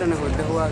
Vayan a golpe jugar.